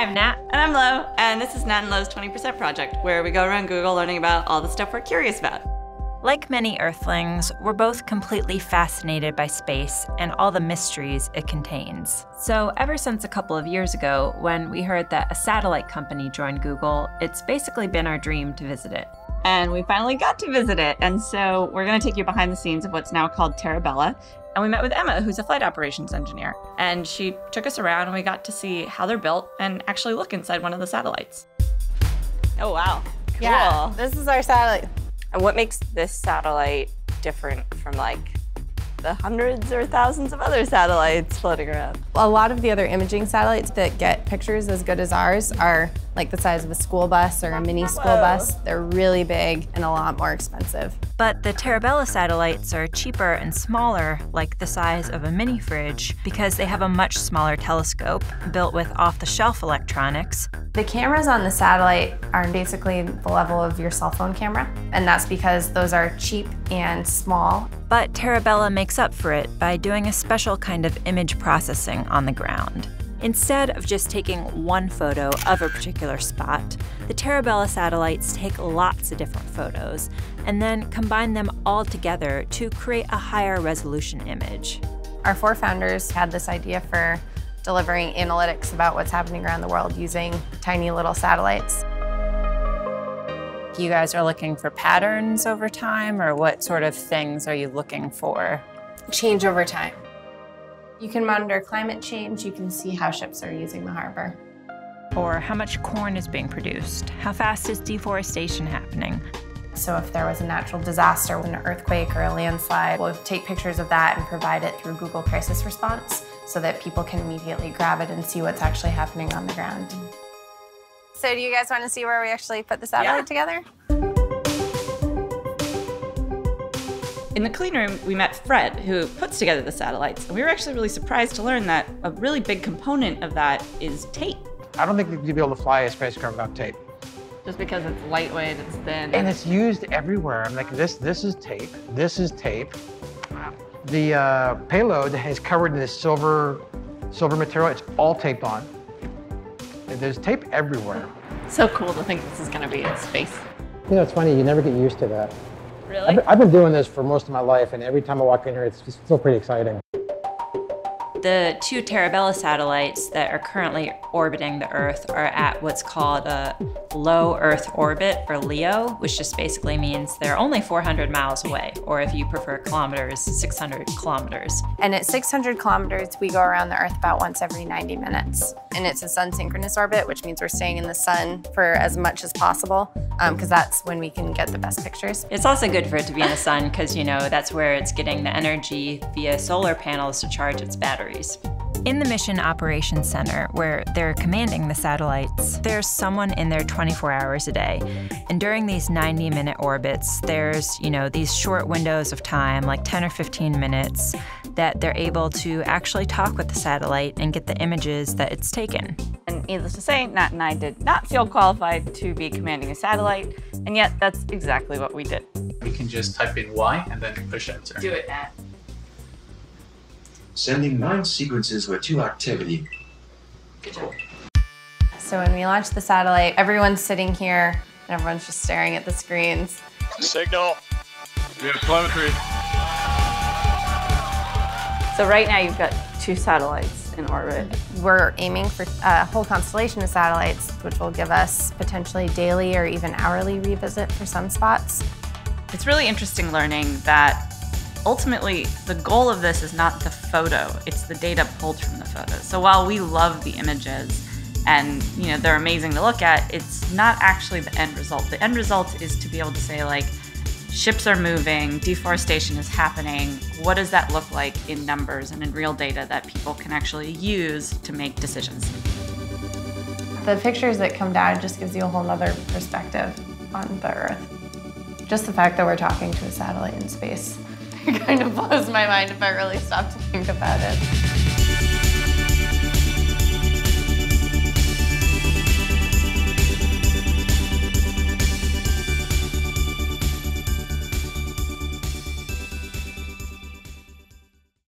I'm Nat. And I'm Lo, and this is Nat and Lo's 20% Project, where we go around Google learning about all the stuff we're curious about. Like many Earthlings, we're both completely fascinated by space and all the mysteries it contains. So, ever since a couple of years ago, when we heard that a satellite company joined Google, it's basically been our dream to visit it. And we finally got to visit it. And so, we're going to take you behind the scenes of what's now called Terra Bella. And we met with Emma, who's a flight operations engineer. And she took us around and we got to see how they're built and actually look inside one of the satellites. Oh, wow. Cool. Yeah, this is our satellite. And what makes this satellite different from like the hundreds or thousands of other satellites floating around? A lot of the other imaging satellites that get pictures as good as ours are like the size of a school bus or a mini school Whoa. bus. They're really big and a lot more expensive. But the Terra Bella satellites are cheaper and smaller, like the size of a mini fridge, because they have a much smaller telescope built with off-the-shelf electronics. The cameras on the satellite are basically the level of your cell phone camera, and that's because those are cheap and small. But Terra Bella makes up for it by doing a special kind of image processing on the ground. Instead of just taking one photo of a particular spot, the Terra Bella satellites take lots of different photos and then combine them all together to create a higher resolution image. Our four founders had this idea for delivering analytics about what's happening around the world using tiny little satellites. You guys are looking for patterns over time, or what sort of things are you looking for? Change over time. You can monitor climate change. You can see how ships are using the harbor. Or how much corn is being produced. How fast is deforestation happening? So if there was a natural disaster, an earthquake or a landslide, we'll take pictures of that and provide it through Google Crisis Response so that people can immediately grab it and see what's actually happening on the ground. So do you guys want to see where we actually put the satellite yeah. together? In the clean room, we met Fred, who puts together the satellites. And we were actually really surprised to learn that a really big component of that is tape. I don't think you'd be able to fly a spacecraft without tape. Just because it's lightweight, it's thin. And it's used everywhere. I'm like, this, this is tape. This is tape. The uh, payload is covered in this silver, silver material. It's all taped on. There's tape everywhere. So cool to think this is going to be in space. You know, it's funny. You never get used to that. Really? I've I've been doing this for most of my life, and every time I walk in here, it's still pretty exciting. The two Terra Bella satellites that are currently orbiting the Earth are at what's called a low Earth orbit, or LEO, which just basically means they're only 400 miles away, or if you prefer kilometers, 600 kilometers. And at 600 kilometers, we go around the Earth about once every 90 minutes. And it's a sun synchronous orbit, which means we're staying in the sun for as much as possible, because um, that's when we can get the best pictures. It's also good for it to be in the sun, because you know that's where it's getting the energy via solar panels to charge its battery batteries. In the Mission Operations Center, where they're commanding the satellites, there's someone in there 24 hours a day. And during these 90 minute orbits, there's, you know, these short windows of time, like 10 or 15 minutes, that they're able to actually talk with the satellite and get the images that it's taken. And needless to say, Nat and I did not feel qualified to be commanding a satellite, and yet that's exactly what we did. We can just type in Y and then push enter. Do it, Nat sending nine sequences with two activity. So when we launch the satellite, everyone's sitting here and everyone's just staring at the screens. Signal. We have telemetry. So right now you've got two satellites in orbit. We're aiming for a whole constellation of satellites, which will give us potentially daily or even hourly revisit for some spots. It's really interesting learning that ultimately, the goal of this is not the photo, it's the data pulled from the photo. So while we love the images and you know they're amazing to look at, it's not actually the end result. The end result is to be able to say like ships are moving, deforestation is happening. What does that look like in numbers and in real data that people can actually use to make decisions? The pictures that come down just gives you a whole other perspective on the Earth. Just the fact that we're talking to a satellite in space. It kind of blows my mind if I really stop to think about it.